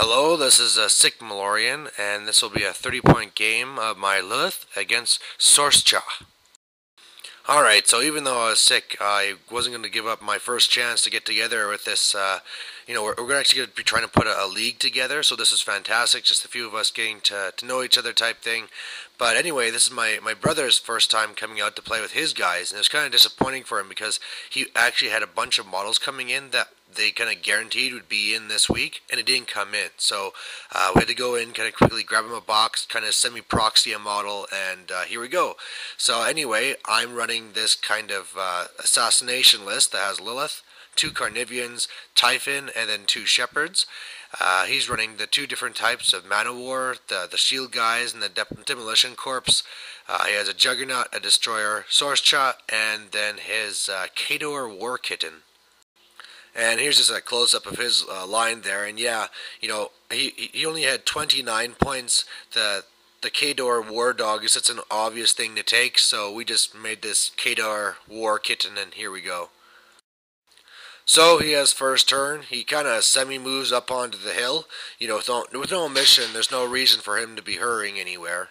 Hello, this is a Sick Malorian, and this will be a 30 point game of my Lylyth against Sorscha. Alright, so even though I was sick, I wasn't going to give up my first chance to get together with this. Uh, you know, we're, we're actually going to be trying to put a, a, league together, so this is fantastic. Just a few of us getting to, to know each other type thing. But anyway, this is my, my brother's first time coming out to play with his guys, and it was kind of disappointing for him because he actually had a bunch of models coming in that they kind of guaranteed would be in this week, and it didn't come in. So uh, we had to go in, kind of quickly grab him a box, kind of semi proxy a model, and uh, here we go. So anyway, I'm running this kind of uh, assassination list that has Lylyth, two Carniveans, Typhon, and then two Shepherds. Uh, he's running the two different types of Manowar, the, the Shield guys, and the De- Demolition Corps. Uh, he has a Juggernaut, a Destroyer, Source Sorscha, and then his uh, Khador War Kitten. And here's just a close up of his uh, line there. And yeah, you know, he he only had 29 points. The the Khador War Dog is such an obvious thing to take, so we just made this Khador War Kitten, and here we go. So he has first turn. He kind of semi moves up onto the hill. You know, with no, with no mission, there's no reason for him to be hurrying anywhere.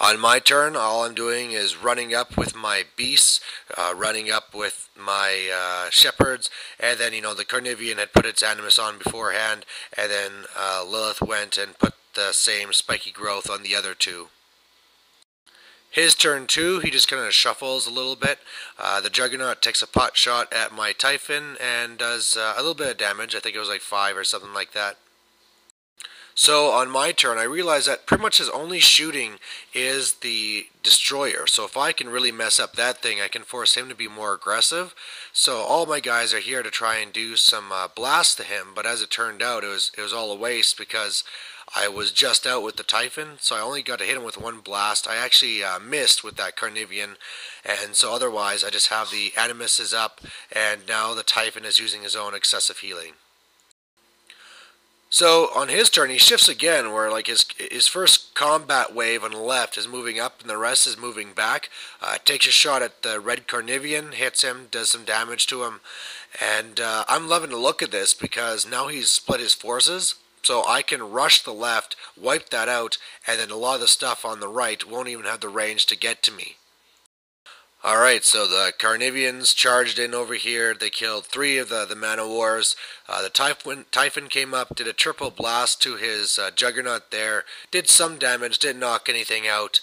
On my turn, all I'm doing is running up with my beasts, uh, running up with my uh, shepherds, and then, you know, the Carnivean had put its animus on beforehand, and then uh, Lylyth went and put the same spiny growth on the other two. His turn too, he just kind of shuffles a little bit. Uh, the Juggernaut takes a pot shot at my Typhon and does uh, a little bit of damage. I think it was like five or something like that. So on my turn, I realize that pretty much his only shooting is the destroyer. So if I can really mess up that thing, I can force him to be more aggressive. So all my guys are here to try and do some uh, blast to him. But as it turned out, it was it was all a waste because I was just out with the Typhon, so I only got to hit him with one blast. I actually uh, missed with that Carnivean, and so otherwise I just have the Animus is up, and now the Typhon is using his own excessive healing. So on his turn, he shifts again, where like his his first combat wave on the left is moving up, and the rest is moving back. Uh, takes a shot at the red Carnivean, hits him, does some damage to him, and uh, I'm loving the look at this because now he's split his forces, so I can rush the left, wipe that out, and then a lot of the stuff on the right won't even have the range to get to me. Alright, so the Carniveans charged in over here. They killed three of the, the Manowars. Uh, the Typhon, Typhon came up, did a triple blast to his uh, Juggernaut there. Did some damage, didn't knock anything out.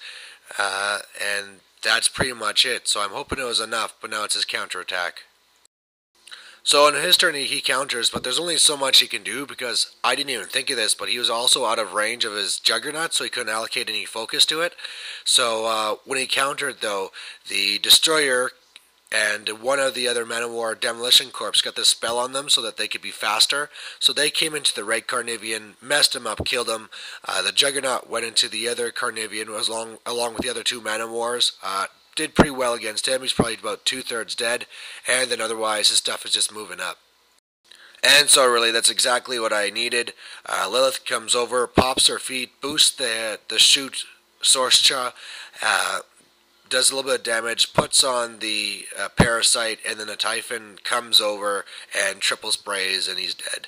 Uh, and that's pretty much it. So I'm hoping it was enough, but now it's his counterattack. So on his turn, he counters, but there's only so much he can do because I didn't even think of this, but he was also out of range of his Juggernaut, so he couldn't allocate any focus to it. So uh, when he countered, though, the Destroyer and one of the other Manowar Demolition Corps got this spell on them so that they could be faster. So they came into the Red Carnivean, messed him up, killed him. Uh, the Juggernaut went into the other Carnivean along, along with the other two Manowars. Uh, did pretty well against him. He's probably about two thirds dead, and then otherwise his stuff is just moving up. And so really, that's exactly what I needed. Uh, Lylyth comes over, pops her feat, boosts the the shoot Sorscha, uh, does a little bit of damage, puts on the uh, parasite, and then the Typhon comes over and triple sprays, and he's dead.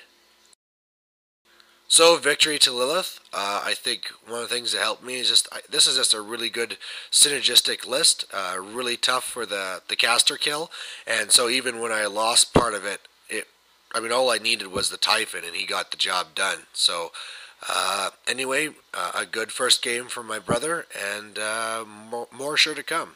So victory to Lylyth. Uh, I think one of the things that helped me is just I, this is just a really good synergistic list. Uh, really tough for the the caster kill, and so even when I lost part of it, it I mean all I needed was the Typhon, and he got the job done. So uh, anyway, uh, a good first game for my brother, and uh, more, more sure to come.